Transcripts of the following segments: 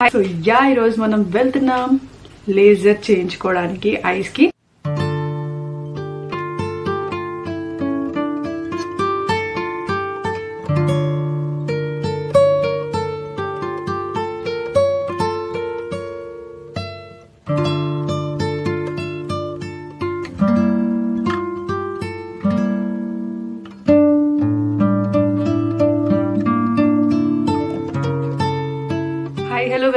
So yeah ఈరోజు మనం వెళ్తున్నాం లేజర్ చేయించుకోవడానికి ఐస్కి.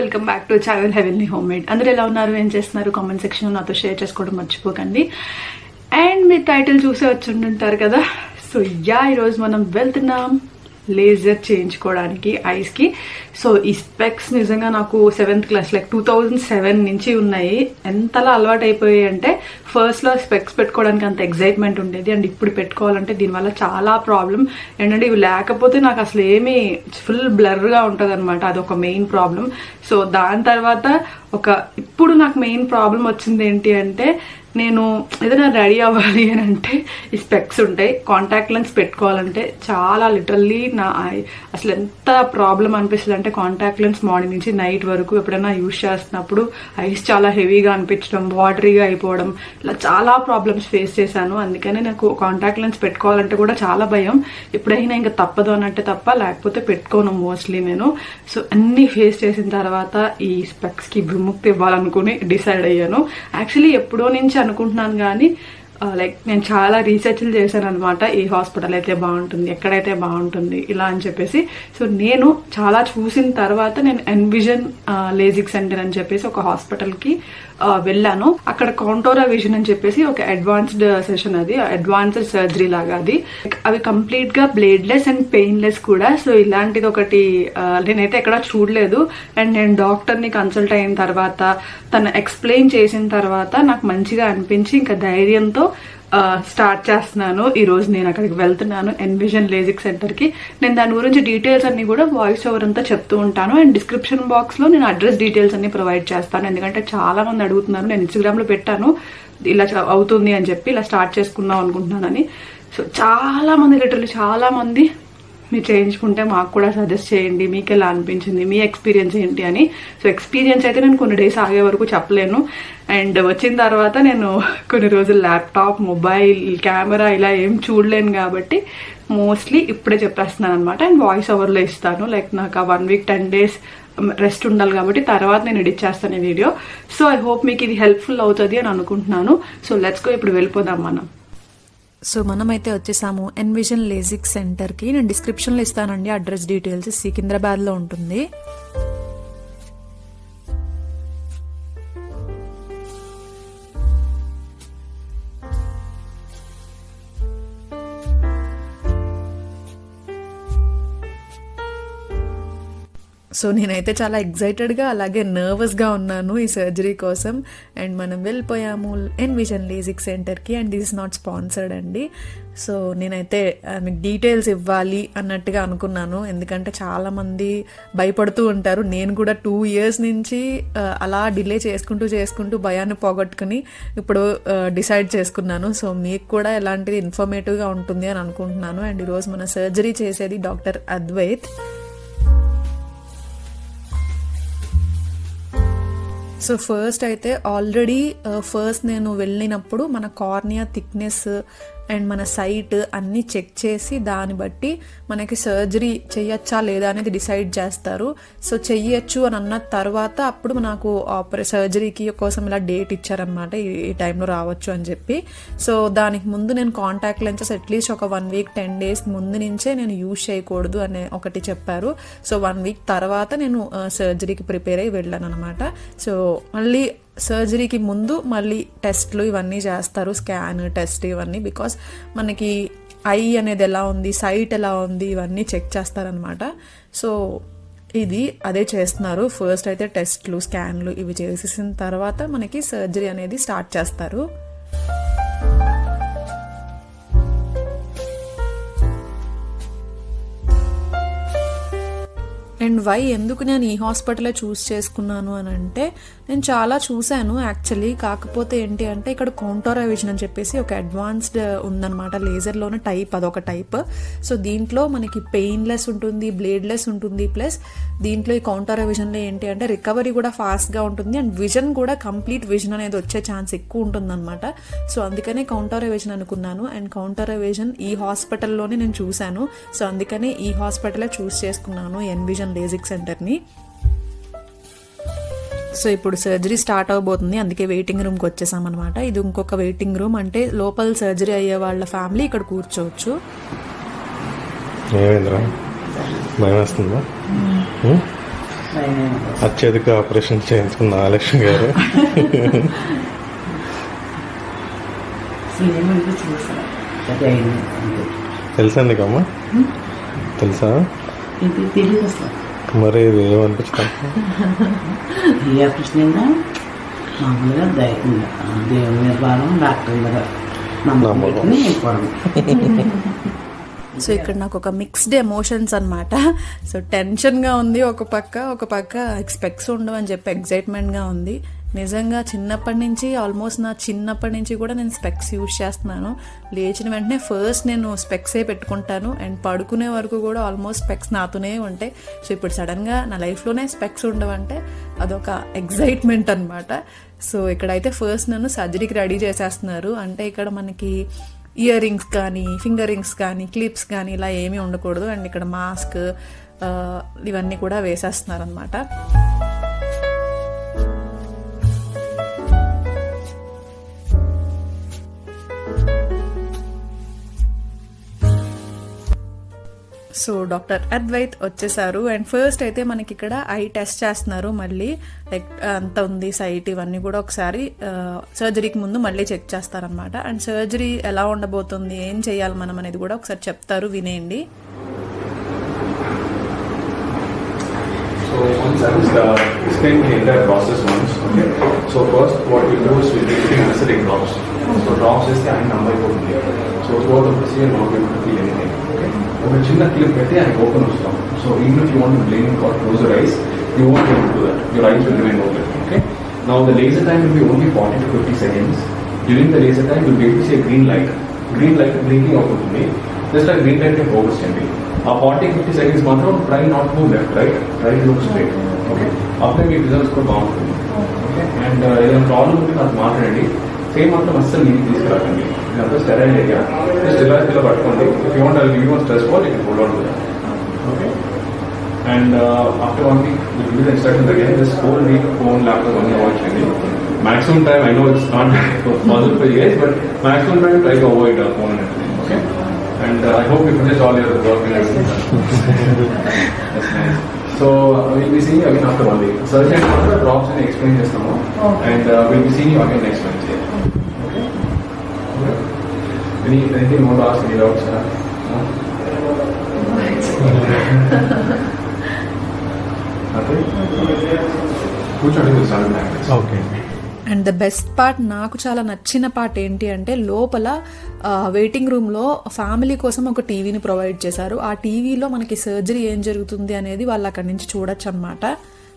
వెల్కమ్ బ్యాక్ టు ఛానల్ హెవెల్ని హోమ్ మేడ్. అందరూ ఎలా ఉన్నారు? ఏం చేస్తున్నారు? కామెంట్ సెక్షన్ నాతో షేర్ చేసుకోవడం మర్చిపోకండి. అండ్ మీరు టైటిల్ చూసే వచ్చి ఉంటుంటారు కదా? సో యా ఈరోజు మనం వెళ్తున్నాం. లేజర్ చేయించుకోవడానికి ఐస్కి. సో ఈ స్పెక్స్ నిజంగా నాకు seventh class like two thousand seven నుంచి ఉన్నాయి. ఎంతలా అలవాటు అయిపోయాయి అంటే ఫస్ట్లో స్పెక్స్ పెట్టుకోవడానికి అంత ఎగ్జైట్మెంట్ ఉండేది. అండ్ ఇప్పుడు పెట్టుకోవాలంటే దీనివల్ల చాలా ప్రాబ్లం ఏంటంటే ఇవి లేకపోతే నాకు అసలు ఏమి ఫుల్ బ్లర్గా ఉంటది అనమాట అదొక మెయిన్ ప్రాబ్లం సో దాని తర్వాత ఒక ఇప్పుడు నాకు మెయిన్ ప్రాబ్లం వచ్చింది ఏంటి అంటే నేను ఏదైనా రెడీ అవ్వాలి అని అంటే ఈ స్పెక్స్ ఉంటాయి. కాంటాక్ట్ లెన్స్ పెట్టుకోవాలంటే చాలా లిటరల్లీ నా అసలు ఎంత ప్రాబ్లం అనిపిస్తుంది అంటే కాంటాక్ట్ లెన్స్ మార్నింగ్ నుంచి నైట్ వరకు ఎప్పుడైనా యూజ్ చేస్తున్నప్పుడు ఐస్ చాలా హెవీగా అనిపించడం వాటరీగా అయిపోవడం ఇలా చాలా ప్రాబ్లమ్స్ ఫేస్ చేశాను. అందుకనే నాకు కాంటాక్ట్ లెన్స్ పెట్టుకోవాలంటే కూడా చాలా భయం. ఎప్పుడైనా ఇంకా తప్పదు అన్నట్టే తప్ప లేకపోతే పెట్టుకోను మోస్ట్లీ నేను. సో అన్ని ఫేస్ చేసిన తర్వాత ఈ స్పెక్స్కి విముక్తి ఇవ్వాలనుకుని డిసైడ్ అయ్యాను. యాక్చువల్లీ ఎప్పుడో నుంచి అనుకుంటున్నాను కానీ లైక్ నేను చాలా రీసెర్చ్లు చేశాను అనమాట ఈ హాస్పిటల్ అయితే బాగుంటుంది ఎక్కడైతే బాగుంటుంది ఇలా అని చెప్పేసి. సో నేను చాలా చూసిన తర్వాత నేను ఎన్విజన్ లేజిక్ సెంటర్ అని చెప్పేసి ఒక హాస్పిటల్కి వెళ్ళాను. అక్కడ కౌంటోరా విజన్ అని చెప్పేసి ఒక అడ్వాన్స్డ్ సెషన్ అది అడ్వాన్స్డ్ సర్జరీ లాగా అది. అవి కంప్లీట్గా బ్లేడ్లెస్ అండ్ పెయిన్లెస్ కూడా. సో ఇలాంటిది ఒకటి నేనైతే ఎక్కడ చూడలేదు. అండ్ నేను డాక్టర్ని కన్సల్ట్ అయిన తర్వాత తను ఎక్స్ప్లెయిన్ చేసిన తర్వాత నాకు మంచిగా అనిపించి ఇంకా ధైర్యంతో స్టార్ట్ చేస్తున్నాను. ఈ రోజు నేను అక్కడికి వెళ్తున్నాను. ఎన్విజన్ లేజిక్ సెంటర్కి. నేను దాని గురించి డీటెయిల్స్ అన్ని కూడా వాయిస్ ఓవర్ అంతా చెప్తూ ఉంటాను. అండ్ డిస్క్రిప్షన్ బాక్స్లో నేను అడ్రస్ డీటెయిల్స్ అన్ని ప్రొవైడ్ చేస్తాను. ఎందుకంటే చాలా మంది అడుగుతున్నారు. నేను ఇన్స్టాగ్రామ్లో పెట్టాను. ఇలా చ- అవుతుంది అని చెప్పి ఇలా స్టార్ట్ చేసుకుందాం అనుకుంటున్నానని. సో చాలా మంది లిటరల్లీ చాలా మంది మీరు చేయించుకుంటే మాకు కూడా సజెస్ట్ చేయండి మీకు ఎలా అనిపించింది మీ ఎక్స్పీరియన్స్ ఏంటి అని. సో ఎక్స్పీరియన్స్ అయితే నేను కొన్ని డేస్ ఆగే వరకు చెప్పలేను. అండ్ వచ్చిన తర్వాత నేను కొన్ని రోజులు ల్యాప్టాప్ మొబైల్ కెమెరా ఇలా ఏం చూడలేను కాబట్టి మోస్ట్లీ ఇప్పుడే చెప్పేస్తున్నాను అనమాట అండ్ వాయిస్ ఓవర్లో ఇస్తాను. లైక్ నాకు ఆ one week ten days rest ఉండాలి కాబట్టి తర్వాత నేను ఎడిట్ చేస్తాను ఈ వీడియో సో ఐ హోప్ మీకు ఇది హెల్ప్ఫుల్ అవుతుంది అని అనుకుంటున్నాను. సో లెట్స్ గో ఇప్పుడు వెళ్ళిపోదాం మనం. సో మనమైతే వచ్చేసాము ఎన్విజన్ లేజిక్ సెంటర్కి నేను డిస్క్రిప్షన్లో ఇస్తానండి అడ్రస్ డీటెయిల్స్ సికింద్రాబాద్లో ఉంటుంది. సో నేనైతే చాలా ఎగ్జైటెడ్గా అలాగే నర్వస్గా ఉన్నాను ఈ సర్జరీ కోసం. అండ్ మనం వెళ్ళిపోయాము ఎన్విజన్ లేజిక్ సెంటర్కి and this is not sponsored అండి. సో నేనైతే మీకు డీటెయిల్స్ ఇవ్వాలి అన్నట్టుగా అనుకున్నాను. ఎందుకంటే చాలామంది భయపడుతూ ఉంటారు. నేను కూడా టూ ఇయర్స్ నుంచి అలా డిలే చేసుకుంటూ చేసుకుంటూ భయాన్ని పోగొట్టుకుని ఇప్పుడు డిసైడ్ చేసుకున్నాను. సో మీకు కూడా ఎలాంటిది ఇన్ఫర్మేటివ్గా ఉంటుంది అని అనుకుంటున్నాను. అండ్ ఈరోజు మన సర్జరీ చేసేది డాక్టర్ అద్వైత్. సో ఫస్ట్ అయితే ఆల్రెడీ ఫస్ట్ uh, నేను వెళ్ళినప్పుడు మన కార్నియా థిక్నెస్ అండ్ మన సైట్ అన్నీ చెక్ చేసి దాన్ని బట్టి మనకి సర్జరీ చేయొచ్చా లేదా అనేది డిసైడ్ చేస్తారు. సో చెయ్యొచ్చు అని అన్న తర్వాత అప్పుడు నాకు ఆపరే సర్జరీకి కోసం ఇలా డేట్ ఇచ్చారనమాట ఈ టైంలో రావచ్చు అని చెప్పి. సో దానికి ముందు నేను కాంటాక్ట్ లెన్సెస్ అట్లీస్ట్ ఒక వన్ వీక్ టెన్ డేస్ ముందు నుంచే నేను యూజ్ చేయకూడదు అనే ఒకటి చెప్పారు. సో వన్ వీక్ తర్వాత నేను సర్జరీకి ప్రిపేర్ అయ్యి వెళ్ళాను అనమాట సో మళ్ళీ సర్జరీకి ముందు మళ్ళీ టెస్ట్లు ఇవన్నీ చేస్తారు స్కాన్ టెస్ట్ ఇవన్నీ బికాస్ మనకి ఐ అనేది ఎలా ఉంది సైట్ ఎలా ఉంది ఇవన్నీ చెక్ చేస్తారనమాట సో ఇది అదే చేస్తున్నారు. ఫస్ట్ అయితే టెస్ట్లు స్కాన్లు ఇవి చేసేసిన తర్వాత మనకి సర్జరీ అనేది స్టార్ట్ చేస్తారు. అండ్ వై ఎందుకు నేను ఈ హాస్పిటలే చూస్ చేసుకున్నాను అని అంటే నేను చాలా చూశాను యాక్చువల్లీ. కాకపోతే ఏంటి అంటే ఇక్కడ కౌంటర్ విజన్ అని చెప్పేసి ఒక అడ్వాన్స్డ్ ఉందన్నమాట. లేజర్లోనే టైప్ అదొక టైప్ సో దీంట్లో మనకి పెయిన్లెస్ ఉంటుంది బ్లేడ్లెస్ ఉంటుంది. ప్లస్ దీంట్లో ఈ కౌంటర్ విజన్లో ఏంటి అంటే రికవరీ కూడా ఫాస్ట్గా ఉంటుంది అండ్ విజన్ కూడా కంప్లీట్ విజన్ అనేది వచ్చే ఛాన్స్ ఎక్కువ ఉంటుందన్నమాట. సో అందుకనే కౌంటర్ విజన్ అనుకున్నాను అండ్ కౌంటర్ విజన్ ఈ హాస్పిటల్లోనే నేను చూశాను. సో అందుకనే ఈ హాస్పిటలే చూస్ చేసుకున్నాను ఎన్విజన్ లేజిక్ సెంటర్ని. సో ఇప్పుడు సర్జరీ స్టార్ట్ అవబోతుంది. అందుకే వెయిటింగ్ రూమ్కి వచ్చేసాం అనమాట ఇది ఇంకొక వెయిటింగ్ రూమ్. అంటే లోపల సర్జరీ అయ్యే వాళ్ళ ఫ్యామిలీ ఇక్కడ కూర్చోవచ్చు? అత్యధిక ఆపరేషన్ చేయించుకున్న ఆలక్ష్మి గారు. తెలుసా నీకమ్మా? తెలుసా? తెలియదు మరి ఏ ఆపరేషన్ మామూలుగా దేవుని డాక్టర్ మీద సో ఇక్కడ నాకు ఒక మిక్స్డ్ ఎమోషన్స్ అనమాట సో టెన్షన్గా ఉంది ఒక పక్క ఒక పక్క ఎక్స్పెక్ట్స్ ఉండవు అని చెప్పి ఎగ్జైట్మెంట్గా ఉంది. నిజంగా చిన్నప్పటి నుంచి ఆల్మోస్ట్ నా చిన్నప్పటి నుంచి కూడా నేను స్పెక్స్ యూజ్ చేస్తున్నాను. లేచిన వెంటనే ఫస్ట్ నేను స్పెక్సే పెట్టుకుంటాను. అండ్ పడుకునే వరకు కూడా ఆల్మోస్ట్ స్పెక్స్ నాతోనే ఉంటాయి. సో ఇప్పుడు సడన్గా నా లైఫ్లోనే స్పెక్స్ ఉండవంటే అదొక ఎగ్జైట్మెంట్ అనమాట సో ఇక్కడైతే ఫస్ట్ నన్ను సర్జరీకి రెడీ చేసేస్తున్నారు. అంటే ఇక్కడ మనకి ఇయర్ రింగ్స్ కానీ ఫింగర్ రింగ్స్ కానీ క్లిప్స్ కానీ ఇలా ఏమీ ఉండకూడదు. అండ్ ఇక్కడ మాస్క్ ఇవన్నీ కూడా వేసేస్తున్నారు అనమాట సో డాక్టర్ అద్వైత్ వచ్చేసారు. అండ్ ఫస్ట్ అయితే మనకి ఇక్కడ ఐ టెస్ట్ చేస్తున్నారు. మళ్ళీ లైక్ అంత ఉంది సైట్ ఇవన్నీ కూడా ఒకసారి సర్జరీకి ముందు మళ్ళీ చెక్ చేస్తారనమాట అండ్ సర్జరీ ఎలా ఉండబోతుంది ఏం చేయాలి మనం అనేది కూడా ఒకసారి చెప్తారు వినేయండి. That is the uh, explain the entire process once. Okay. So first, what we do is we basically measure in drops. So drops is the number open here. So throughout the procedure, not able to feel anything. ஒரு the clip So even if you want to blink or close your eyes, you won't be able to do that. Your eyes will remain open. Okay, Now the laser time will be only 40 to 50 seconds. During the laser time, you'll be able to see a green light. Green light blinking out of me. Just like green light in focus can be. A 40 50 seconds, Matram, try not to move left, right? Try to look straight. Okay అప్పుడే మీ results కూడా బాగుంటుంది okay and ఏదైనా problem ఉంటే నాకు మాట్లాడండి same మాత్రం అస్సలు మీకు తీసుకురాకండి ఇదంతా స్టెరైల్ ఏరియా జస్ట్ ఇలా ఇలా పట్టుకోండి if you want give one stress ball it hold on to okay and after one week will give instructions again this whole week phone laptop అన్ని అవాయిడ్ చేయండి maximum time I know it's not possible for you guys, but maximum time try to avoid uh, phone and everything. Okay. And uh, I hope you finish all your work and everything. That's nice. So uh, we'll be seeing you again after one week. Surgeon after drops and explain this now. And uh, we'll be seeing you again next Wednesday. Okay? okay. Any, anything you want doubts? To? Okay. And the best part నాకు చాలా నచ్చిన part ఏంటి అంటే లోపల waiting రూమ్లో family కోసం ఒక టీవీని ప్రొవైడ్ చేశారు. ఆ టీవీలో మనకి సర్జరీ ఏం జరుగుతుంది అనేది వాళ్ళు అక్కడి నుంచి చూడొచ్చు అనమాట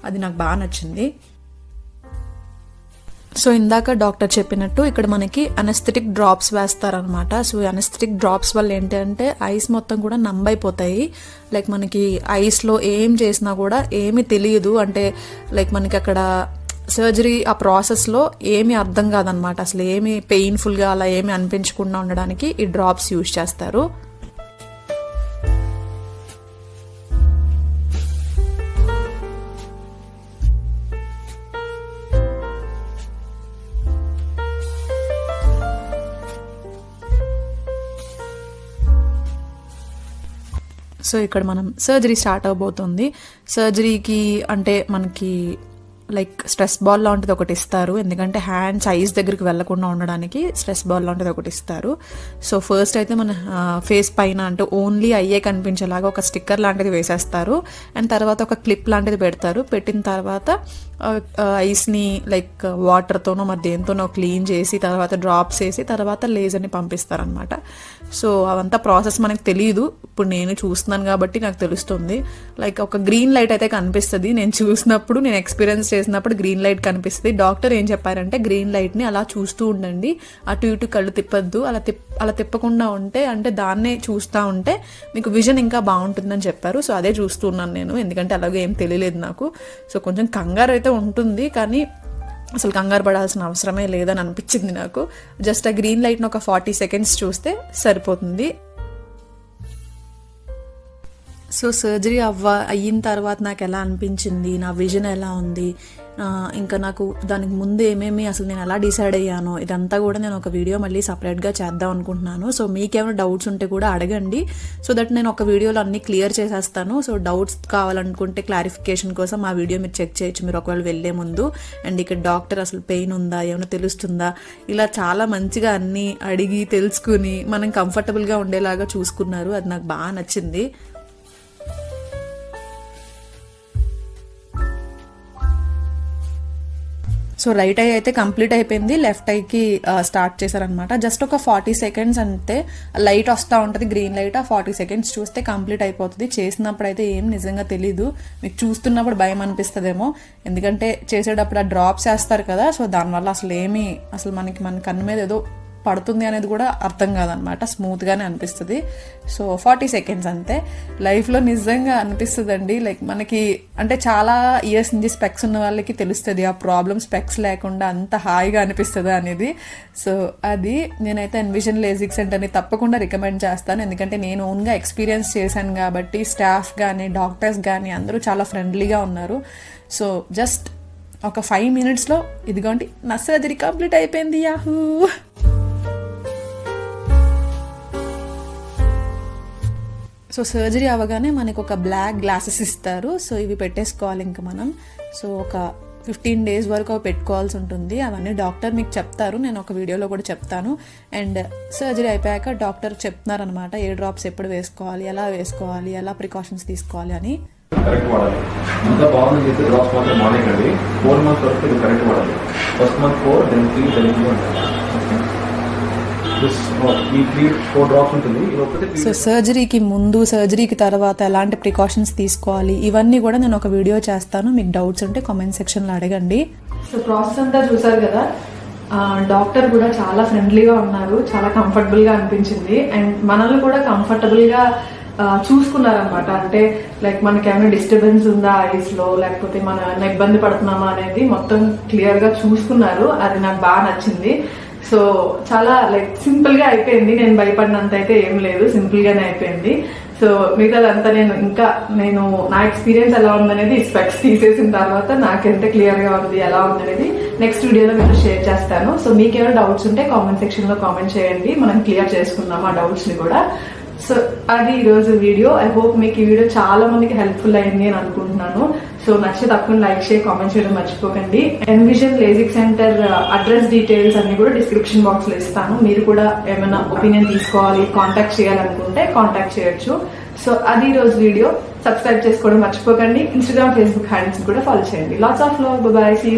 అది నాకు బాగా నచ్చింది. సో ఇందాక డాక్టర్ చెప్పినట్టు ఇక్కడ మనకి అనస్థెటిక్ డ్రాప్స్ వేస్తారనమాట సో అనస్థెటిక్ డ్రాప్స్ వల్ల ఏంటంటే ఐస్ మొత్తం కూడా నంబైపోతాయి. లైక్ మనకి ఐస్లో ఏం చేసినా కూడా ఏమీ తెలియదు. అంటే లైక్ మనకి అక్కడ సర్జరీ ఆ ప్రాసెస్లో ఏమీ అర్థం కాదనమాట అసలు ఏమీ పెయిన్ఫుల్గా అలా ఏమీ అనిపించకుండా ఉండడానికి ఈ డ్రాప్స్ యూజ్ చేస్తారు. సో ఇక్కడ మనం సర్జరీ స్టార్ట్ అవబోతుంది. సర్జరీకి అంటే మనకి లైక్ స్ట్రెస్ బాల్ లాంటిది ఒకటి ఇస్తారు. ఎందుకంటే హ్యాండ్స్ ఐస్ దగ్గరికి వెళ్ళకుండా ఉండడానికి స్ట్రెస్ బాల్ లాంటిది ఒకటి ఇస్తారు. సో ఫస్ట్ అయితే మన ఫేస్ పైన అంటే ఓన్లీ అయ్యే కనిపించేలాగా ఒక స్టిక్కర్ లాంటిది వేసేస్తారు. అండ్ తర్వాత ఒక క్లిప్ లాంటిది పెడతారు. పెట్టిన తర్వాత ఐస్ని లైక్ వాటర్తోనో మరి దేంతోనో క్లీన్ చేసి తర్వాత డ్రాప్స్ వేసి తర్వాత లేజర్ని పంపిస్తారనమాట సో అవంతా ప్రాసెస్ మనకు తెలియదు ఇప్పుడు నేను చూస్తున్నాను కాబట్టి నాకు తెలుస్తుంది. లైక్ ఒక గ్రీన్ లైట్ అయితే కనిపిస్తుంది. నేను చూసినప్పుడు నేను ఎక్స్పీరియన్స్ చేసినప్పుడు గ్రీన్ లైట్ కనిపిస్తుంది. డాక్టర్ ఏం చెప్పారంటే గ్రీన్ లైట్ని అలా చూస్తూ ఉండండి. అటు ఇటు కళ్ళు తిప్పద్దు. అలా తిప్ అలా తిప్పకుండా ఉంటే అంటే దాన్నే చూస్తూ ఉంటే మీకు విజన్ ఇంకా బాగుంటుందని చెప్పారు. సో అదే చూస్తున్నాను నేను. ఎందుకంటే అలాగే ఏం తెలియలేదు నాకు. సో కొంచెం కంగారు అయితే ఉంటుంది. కానీ అసలు కంగారు పడాల్సిన అవసరమే లేదని అనిపించింది నాకు. జస్ట్ ఆ గ్రీన్ లైట్ని ఒక ఫార్టీ సెకండ్స్ చూస్తే సరిపోతుంది. సో సర్జరీ అవ్వ అయిన తర్వాత నాకు ఎలా అనిపించింది? నా విజన్ ఎలా ఉంది? ఇంకా నాకు దానికి ముందు ఏమేమి అసలు నేను ఎలా డిసైడ్ అయ్యానో ఇదంతా కూడా నేను ఒక వీడియో మళ్ళీ సపరేట్గా చేద్దాం అనుకుంటున్నాను. సో మీకేమైనా డౌట్స్ ఉంటే కూడా అడగండి. సో దట్ నేను ఒక వీడియోలో అన్ని క్లియర్ చేసేస్తాను. సో డౌట్స్ కావాలనుకుంటే క్లారిఫికేషన్ కోసం ఆ వీడియో మీరు చెక్ చేయొచ్చు. మీరు ఒకవేళ వెళ్ళే ముందు. అండ్ ఇక్కడ డాక్టర్ అసలు పెయిన్ ఉందా? ఏమైనా తెలుస్తుందా? ఇలా చాలా మంచిగా అన్నీ అడిగి తెలుసుకుని మనం కంఫర్టబుల్గా ఉండేలాగా చూసుకున్నారు. అది నాకు బాగా నచ్చింది. సో రైట్ ఐ అయితే కంప్లీట్ అయిపోయింది లెఫ్ట్ ఐకి స్టార్ట్ చేశారనమాట జస్ట్ ఒక ఫార్టీ సెకండ్స్ అంతే లైట్ వస్తూ ఉంటుంది గ్రీన్ లైట్ ఆ ఫార్టీ సెకండ్స్ చూస్తే కంప్లీట్ అయిపోతుంది. చేసినప్పుడు అయితే ఏం నిజంగా తెలీదు మీకు చూస్తున్నప్పుడు భయం అనిపిస్తుందేమో. ఎందుకంటే చేసేటప్పుడు ఆ డ్రాప్స్ వేస్తారు కదా సో దానివల్ల అసలు ఏమీ అసలు మనకి మన కన్ను మీద ఏదో పడుతుంది అనేది కూడా అర్థం కాదనమాట. స్మూత్గానే అనిపిస్తుంది. సో ఫార్టీ సెకండ్స్ అంతే. లైఫ్లో నిజంగా అనిపిస్తుందండి. లైక్ మనకి అంటే చాలా ఇయర్స్ నుంచి స్పెక్స్ ఉన్న వాళ్ళకి తెలుస్తుంది. ఆ ప్రాబ్లమ్ స్పెక్స్ లేకుండా అంత హాయిగా అనిపిస్తుంది అనేది. సో అది నేనైతే ఎన్విజన్ లేజిక్ సెంటర్ని తప్పకుండా రికమెండ్ చేస్తాను. ఎందుకంటే నేను ఓన్గా ఎక్స్పీరియన్స్ చేశాను కాబట్టి స్టాఫ్ కానీ డాక్టర్స్ కానీ అందరూ చాలా ఫ్రెండ్లీగా ఉన్నారు. సో జస్ట్ ఒక ఫైవ్ మినిట్స్లో ఇదిగోండి. నా సర్జరీ కంప్లీట్ అయిపోయింది. యాహూ సో సర్జరీ అవ్వగానే మనకు ఒక బ్లాక్ గ్లాసెస్ ఇస్తారు. సో ఇవి పెట్టేసుకోవాలి ఇంకా మనం. సో ఒక ఫిఫ్టీన్ డేస్ వరకు అవి పెట్టుకోవాల్సి ఉంటుంది. అవన్నీ డాక్టర్ మీకు చెప్తారు. నేను ఒక వీడియోలో కూడా చెప్తాను. అండ్ సర్జరీ అయిపోయాక డాక్టర్ చెప్తున్నారనమాట ఏ డ్రాప్స్ ఎప్పుడు వేసుకోవాలి ఎలా వేసుకోవాలి ఎలా ప్రికాషన్స్ తీసుకోవాలి అని. కరెక్ట్ వాడాలి. అంతా బాగుంది చేస్తే డ్రాప్స్ మాత్రం ఫోర్ మంత్స్ వరకు కరెక్ట్ వాడాలి. First month four then three then so సర్జరీకి ముందు సర్జరీకి తర్వాత ఎలాంటి ప్రికాషన్స్ తీసుకోవాలి? ఇవన్నీ కూడా నేను ఒక వీడియో చేస్తాను. మీకు డౌట్స్ ఉంటే కామెంట్ సెక్షన్లో అడగండి. సో ప్రాసెస్ అంతా చూసారు కదా? డాక్టర్ కూడా చాలా ఫ్రెండ్లీగా ఉన్నారు. చాలా కంఫర్టబుల్గా అనిపించింది. అండ్ మనల్ని కూడా కంఫర్టబుల్గా ఆ, చూసుకున్నారనమాట అంటే లైక్ మనకి ఏమైనా డిస్టర్బెన్స్ ఉందా ఐస్లో? లేకపోతే మన ఏమైనా ఇబ్బంది పడుతున్నామా అనేది మొత్తం క్లియర్గా చూసుకున్నారు. అది నాకు బాగా నచ్చింది. సో చాలా లైక్ సింపుల్గా అయిపోయింది. నేను భయపడినంత అయితే ఏం లేదు. సింపుల్ గానే అయిపోయింది. సో మిగతాదంతా నేను ఇంకా నేను నా ఎక్స్పీరియన్స్ ఎలా ఉందనేది స్పెక్స్ తీసేసిన తర్వాత నాకెంత క్లియర్గా ఉంది ఎలా ఉందనేది నెక్స్ట్ వీడియోలో మీతో షేర్ చేస్తాను. సో మీకు ఏమైనా డౌట్స్ ఉంటే కామెంట్ సెక్షన్లో కామెంట్ చేయండి. మనం క్లియర్ చేసుకుందాం ఆ డౌట్స్ని కూడా. సో అది ఈ రోజు వీడియో ఐ హోప్ మీకు ఈ వీడియో చాలా మందికి హెల్ప్ఫుల్ అయింది అని అనుకుంటున్నాను. సో నచ్చితే తప్పకుండా లైక్ షేర్ కామెంట్ చేయడం మర్చిపోకండి. Envision lasik center address details అన్ని కూడా డిస్క్రిప్షన్ బాక్స్లో ఇస్తాను. మీరు కూడా ఏమైనా ఒపీనియన్ తీసుకోవాలి కాంటాక్ట్ చేయాలనుకుంటే కాంటాక్ట్ చేయొచ్చు. సో అది ఈ రోజు వీడియో సబ్స్క్రైబ్ చేసుకోవడం మర్చిపోకండి. ఇన్స్టాగ్రామ్ ఫేస్బుక్ హ్యాండిల్స్ కూడా ఫాలో చేయండి. Lots of love bye see